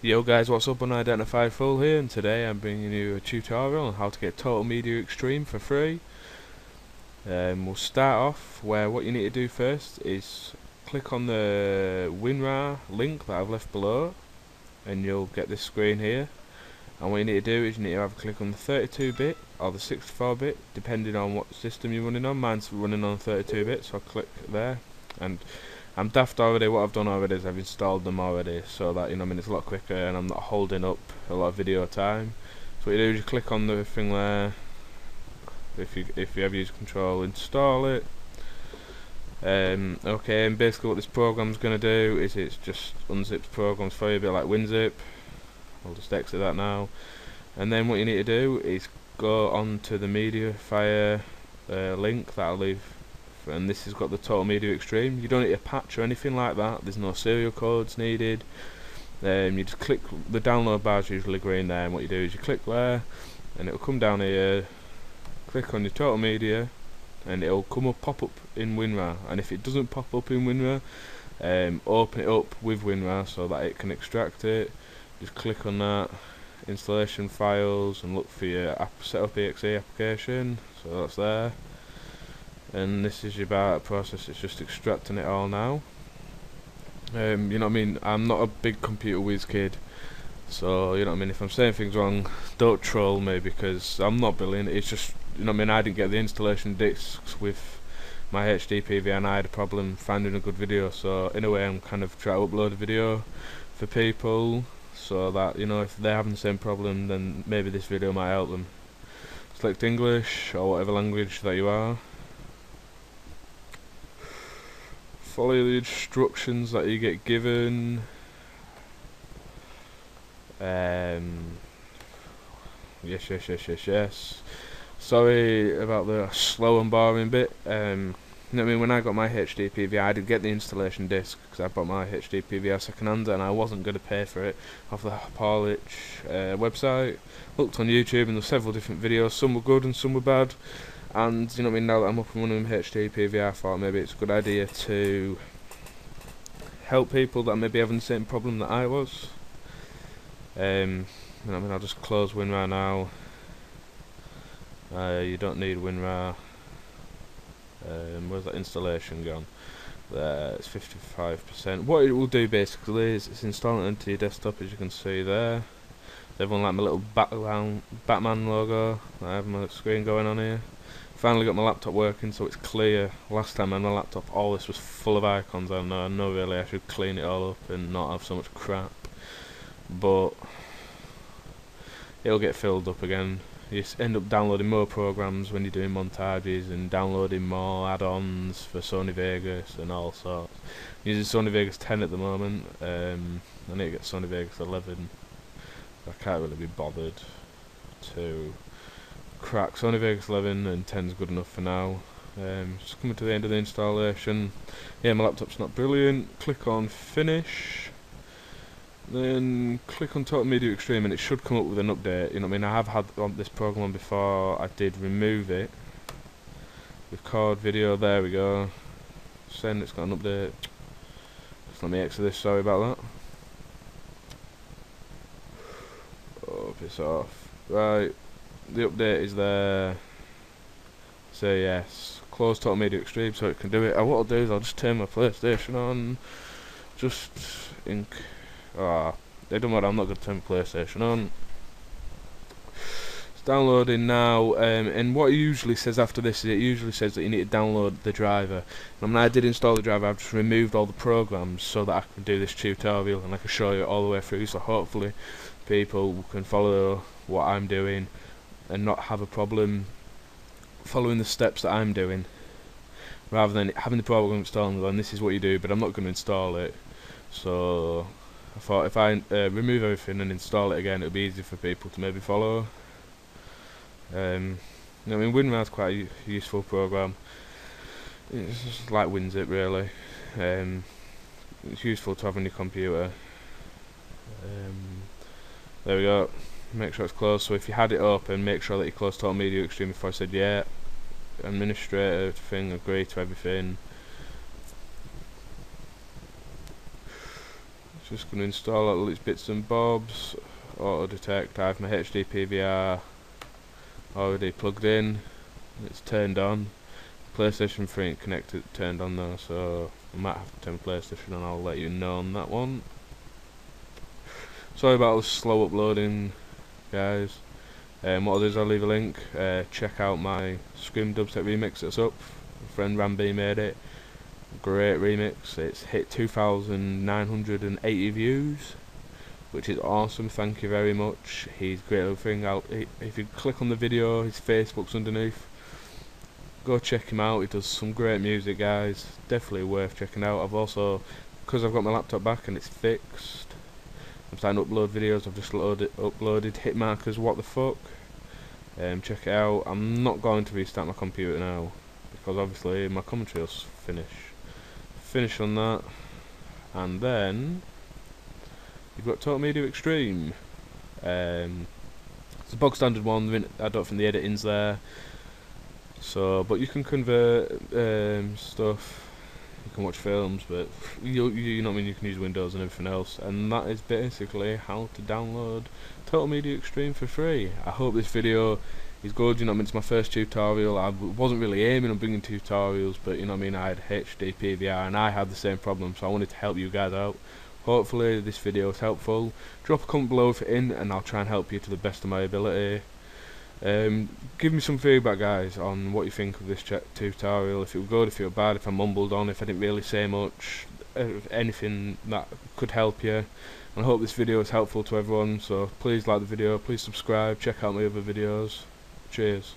Yo guys, what's up? Unidentified Fool here, and today I'm bringing you a tutorial on how to get Total Media Extreme for free. Um, we'll start off where what you need to do first is click on the WinRAR link that I've left below, and you'll get this screen here. And what you need to do is you need to have a click on the 32-bit or the 64-bit, depending on what system you're running on. Mine's running on 32-bit, so I'll click there, and I'm daft already. What I've done already is I've installed them already, so that you know, I mean, it's a lot quicker, and I'm not holding up a lot of video time. So what you do is you click on the thing there. If you if you ever use control, install it. Um, okay, and basically what this program's going to do is it's just unzips programs for you, a bit like WinZip. I'll just exit that now. And then what you need to do is go on to the MediaFire uh, link that I'll leave and this has got the Total Media Extreme. You don't need a patch or anything like that. There's no serial codes needed. Um, you just click the download bar is usually green there, and what you do is you click there, and it'll come down here. Click on your Total Media, and it'll come up pop up in WinRAR. And if it doesn't pop up in WinRAR, um, open it up with WinRAR so that it can extract it. Just click on that installation files and look for your app setup exe application. So that's there and this is your bar process it's just extracting it all now. Um, you know what I mean? I'm not a big computer whiz kid so you know what I mean? If I'm saying things wrong don't troll me because I'm not brilliant. It's just you know what I mean? I didn't get the installation discs with my HD and I had a problem finding a good video. So in a way I'm kind of trying to upload a video for people so that you know if they're having the same problem then maybe this video might help them. Select English or whatever language that you are follow the instructions that you get given. Um, yes, yes, yes, yes, yes. Sorry about the slow and boring bit. Um, I mean? When I got my HD PVR, I did get the installation disc because I bought my HD PVR second hand and I wasn't going to pay for it off the Hauppauge uh, website. Looked on YouTube and there were several different videos. Some were good and some were bad. And you know what I mean. Now that I'm up and running HD PVR, I thought maybe it's a good idea to help people that may be having the same problem that I was. Um, you know I mean. I'll just close WinRAR now. Uh, you don't need WinRAR. Um, where's that installation gone? There, it's 55%. What it will do basically is it's installing it into your desktop, as you can see there. Everyone like my little background Batman logo. I have my screen going on here. Finally got my laptop working so it's clear. Last time on my laptop all this was full of icons I know, I know really I should clean it all up and not have so much crap. But it'll get filled up again. You end up downloading more programs when you're doing montages and downloading more add-ons for Sony Vegas and all sorts. I'm using Sony Vegas 10 at the moment. Um, I need to get Sony Vegas 11. I can't really be bothered to crack Sony Vegas 11 and 10 is good enough for now. Um, just coming to the end of the installation. Yeah, my laptop's not brilliant. Click on finish. Then click on Total Media Extreme and it should come up with an update. You know what I mean? I have had on this program on before. I did remove it. Record video. There we go. Send. It's got an update. Just let me exit this. Sorry about that. Oh, piss off. Right the update is there. Say yes. Close Total Media Extreme so it can do it. And what I'll do is I'll just turn my PlayStation on. Just ink. Ah, they don't matter. I'm not going to turn my PlayStation on. It's downloading now. Um, and what it usually says after this is it usually says that you need to download the driver. And when I did install the driver, I've just removed all the programs so that I can do this tutorial and I can show you all the way through. So hopefully people can follow what I'm doing and not have a problem following the steps that I'm doing rather than having the program installed and this is what you do but I'm not going to install it. So I thought if I uh, remove everything and install it again it would be easy for people to maybe follow. Um, I mean WinRAR is quite a useful program. It's just like WinZip really. Um, it's useful to have on your computer. Um, there we go make sure it's closed. So if you had it open make sure that you closed Total Media Extreme before I said yeah administrator thing agree to everything. Just going to install all these bits and bobs auto detect I have my HD PVR already plugged in it's turned on. PlayStation 3 connected turned on though so I might have to turn PlayStation on I'll let you know on that one. Sorry about the slow uploading guys. Um, what I'll do is I'll leave a link uh, check out my Scream Dubstep remix that's up. My friend Ramby made it. Great remix. It's hit 2,980 views which is awesome. Thank you very much. He's great little thing. Out if you click on the video his Facebook's underneath. Go check him out. He does some great music guys. Definitely worth checking out. I've also because I've got my laptop back and it's fixed I'm starting to upload videos I've just loaded, uploaded hit markers. what the fuck? Um, check it out. I'm not going to restart my computer now because obviously my commentary will finish finish on that. And then you've got Total Media Extreme. Um, it's a bog standard one I don't think the editing's there. So but you can convert um, stuff you can watch films but you, you know what I mean? You can use Windows and everything else. And that is basically how to download Total Media Extreme for free. I hope this video is good you know what I mean? It's my first tutorial. I wasn't really aiming on bringing tutorials but you know what I mean? I had HD PVR and I had the same problem so I wanted to help you guys out. Hopefully this video is helpful. Drop a comment below if in and I'll try and help you to the best of my ability um, give me some feedback guys on what you think of this tutorial, if it was good, if it was bad, if I mumbled on, if I didn't really say much, uh, anything that could help you. And I hope this video is helpful to everyone, so please like the video, please subscribe, check out my other videos. Cheers.